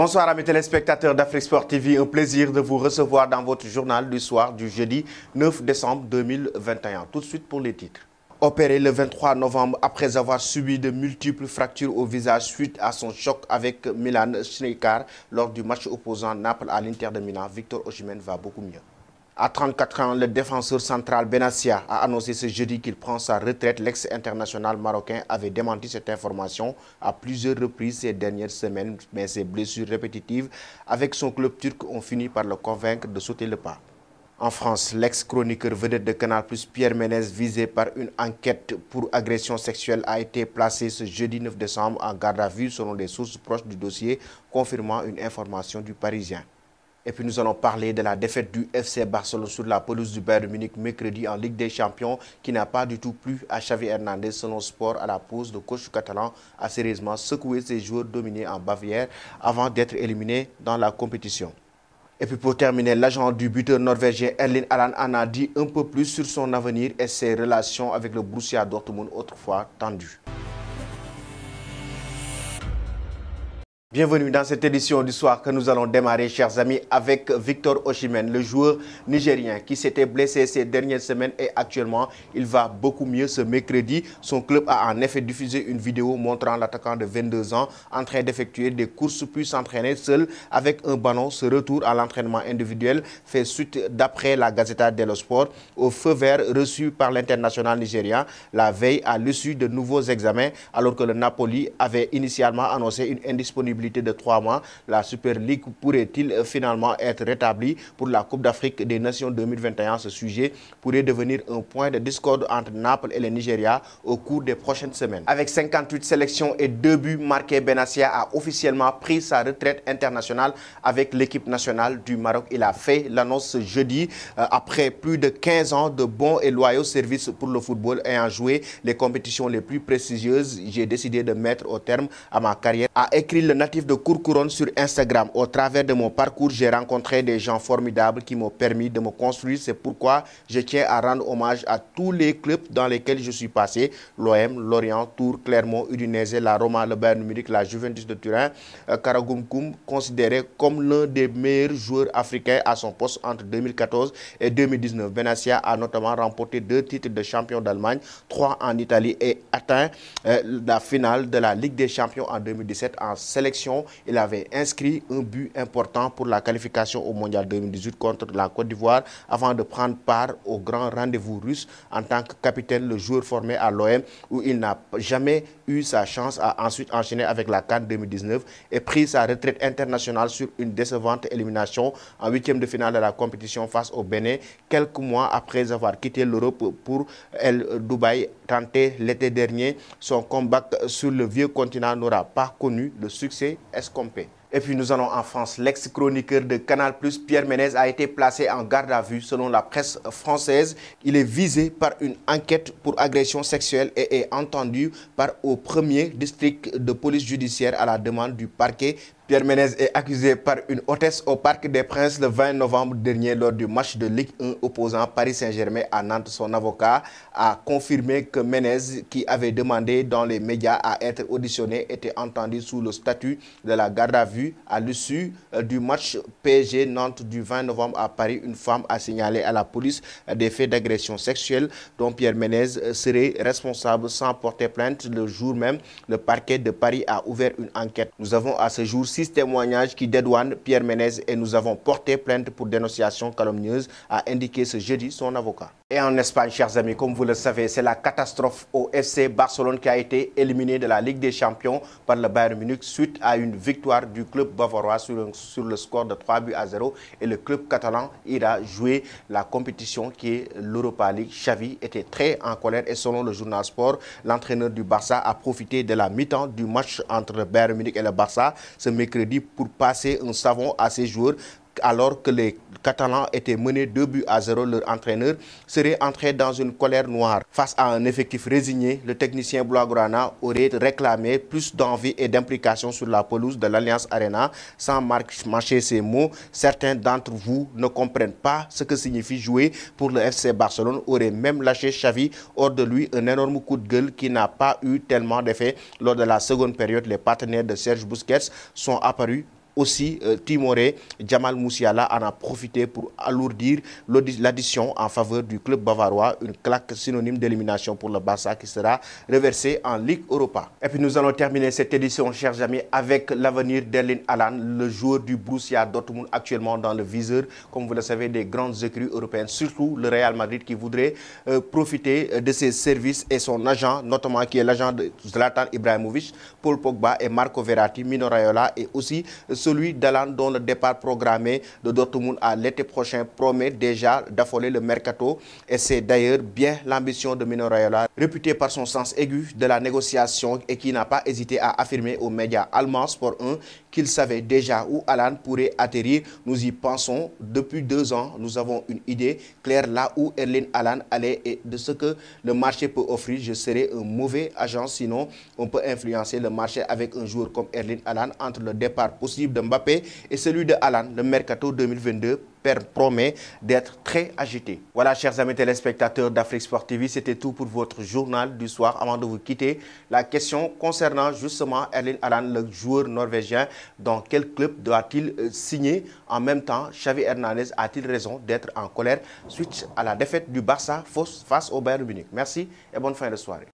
Bonsoir amis téléspectateurs d'Afrique Sport TV, un plaisir de vous recevoir dans votre journal du soir du jeudi 9 décembre 2021. Tout de suite pour les titres. Opéré le 23 novembre après avoir subi de multiples fractures au visage suite à son choc avec Milan Skriniar lors du match opposant Naples à l'Inter de Milan, Victor Osimhen va beaucoup mieux. À 34 ans, le défenseur central Benassia a annoncé ce jeudi qu'il prend sa retraite. L'ex-international marocain avait démenti cette information à plusieurs reprises ces dernières semaines, mais ses blessures répétitives avec son club turc ont fini par le convaincre de sauter le pas. En France, l'ex-chroniqueur vedette de Canal+, Pierre Ménez, visé par une enquête pour agression sexuelle, a été placé ce jeudi 9 décembre en garde à vue selon des sources proches du dossier, confirmant une information du Parisien. Et puis nous allons parler de la défaite du FC Barcelone sur la pelouse du Bayern Munich mercredi en Ligue des Champions qui n'a pas du tout plu à Xavi Hernandez selon Sport à la pause de coach catalan a sérieusement secoué ses joueurs dominés en Bavière avant d'être éliminé dans la compétition. Et puis pour terminer, l'agent du buteur norvégien Erling Haaland en a dit un peu plus sur son avenir et ses relations avec le Borussia Dortmund autrefois tendues. Bienvenue dans cette édition du soir que nous allons démarrer, chers amis, avec Victor Oshimen, le joueur nigérien qui s'était blessé ces dernières semaines et actuellement, il va beaucoup mieux ce mercredi. Son club a en effet diffusé une vidéo montrant l'attaquant de 22 ans en train d'effectuer des courses puis s'entraîner seul avec un ballon. Ce retour à l'entraînement individuel fait suite, d'après la Gazeta dello Sport, au feu vert reçu par l'international nigérien la veille à l'issue de nouveaux examens alors que le Napoli avait initialement annoncé une indisponibilité de trois mois, la Super League pourrait-il finalement être rétablie pour la Coupe d'Afrique des Nations 2021 Ce sujet pourrait devenir un point de discorde entre Naples et le Nigeria au cours des prochaines semaines. Avec 58 sélections et deux buts marqués, Benassia a officiellement pris sa retraite internationale avec l'équipe nationale du Maroc. Il a fait l'annonce ce jeudi euh, après plus de 15 ans de bons et loyaux services pour le football ayant joué les compétitions les plus prestigieuses. J'ai décidé de mettre au terme à ma carrière, a écrit le de Courcouronne sur Instagram. Au travers de mon parcours, j'ai rencontré des gens formidables qui m'ont permis de me construire. C'est pourquoi je tiens à rendre hommage à tous les clubs dans lesquels je suis passé. L'OM, Lorient, Tours, Clermont, Udinese, la Roma, le Bayern Munich, la Juventus de Turin, euh, Karagumkum, considéré comme l'un des meilleurs joueurs africains à son poste entre 2014 et 2019. Benassia a notamment remporté deux titres de champion d'Allemagne, trois en Italie et atteint euh, la finale de la Ligue des champions en 2017 en sélection il avait inscrit un but important pour la qualification au Mondial 2018 contre la Côte d'Ivoire avant de prendre part au grand rendez-vous russe en tant que capitaine, le joueur formé à l'OM où il n'a jamais eu sa chance à ensuite enchaîner avec la Cannes 2019 et pris sa retraite internationale sur une décevante élimination en huitième de finale de la compétition face au Bénin quelques mois après avoir quitté l'Europe pour Dubaï tenté l'été dernier. Son comeback sur le vieux continent n'aura pas connu le succès Et puis nous allons en France. L'ex-chroniqueur de Canal+, Pierre Ménez, a été placé en garde à vue selon la presse française. Il est visé par une enquête pour agression sexuelle et est entendu par au premier district de police judiciaire à la demande du parquet Pierre Ménez est accusé par une hôtesse au Parc des Princes le 20 novembre dernier lors du match de Ligue 1 opposant Paris Saint-Germain à Nantes. Son avocat a confirmé que Ménez, qui avait demandé dans les médias à être auditionné, était entendu sous le statut de la garde à vue. À l'issue euh, du match PSG Nantes du 20 novembre à Paris, une femme a signalé à la police des faits d'agression sexuelle dont Pierre Ménez euh, serait responsable sans porter plainte. Le jour même, le parquet de Paris a ouvert une enquête. Nous avons à ce jour six témoignages qui dédouanent Pierre Ménez et nous avons porté plainte pour dénonciation calomnieuse, a indiqué ce jeudi son avocat. Et en Espagne, chers amis, comme vous le savez, c'est la catastrophe au FC Barcelone qui a été éliminé de la Ligue des Champions par le Bayern Munich suite à une victoire du club bavarois sur, le score de 3 buts à 0. Et le club catalan ira jouer la compétition qui est l'Europa League. Xavi était très en colère et selon le journal Sport, l'entraîneur du Barça a profité de la mi-temps du match entre le Bayern Munich et le Barça ce mercredi pour passer un savon à ses joueurs alors que les Catalans étaient menés 2 buts à 0, leur entraîneur serait entré dans une colère noire. Face à un effectif résigné, le technicien Blaugrana aurait réclamé plus d'envie et d'implication sur la pelouse de l'Alliance Arena. Sans marcher ces mots, certains d'entre vous ne comprennent pas ce que signifie jouer pour le FC Barcelone, aurait même lâché Xavi hors de lui un énorme coup de gueule qui n'a pas eu tellement d'effet. Lors de la seconde période, les partenaires de Serge Busquets sont apparus aussi euh, timoré. Jamal Moussiala en a profité pour alourdir l'addition en faveur du club bavarois, une claque synonyme d'élimination pour le Barça qui sera reversée en Ligue Europa. Et puis nous allons terminer cette édition, chers amis, avec l'avenir d'Erling Alan, le joueur du Borussia Dortmund actuellement dans le viseur, comme vous le savez, des grandes écuries européennes, surtout le Real Madrid qui voudrait euh, profiter euh, de ses services et son agent, notamment qui est l'agent de Zlatan Ibrahimovic, Paul Pogba et Marco Verratti, Mino Raiola et aussi celui d'Alan dont le départ programmé de Dortmund à l'été prochain promet déjà d'affoler le mercato et c'est d'ailleurs bien l'ambition de Mino Raiola, réputé par son sens aigu de la négociation et qui n'a pas hésité à affirmer aux médias allemands Sport 1 qu'il savait déjà où Alan pourrait atterrir. Nous y pensons depuis deux ans. Nous avons une idée claire là où Erling Alan allait et de ce que le marché peut offrir. Je serais un mauvais agent, sinon on peut influencer le marché avec un joueur comme Erling Alan entre le départ possible Mbappé et celui de Alan, le mercato 2022 promet d'être très agité. Voilà, chers amis téléspectateurs d'Afrique Sport TV, c'était tout pour votre journal du soir. Avant de vous quitter, la question concernant justement Erling Haaland, le joueur norvégien, dans quel club doit-il euh, signer? En même temps, Xavi Hernandez a-t-il raison d'être en colère suite à la défaite du Barça face au Bayern Munich? Merci et bonne fin de soirée.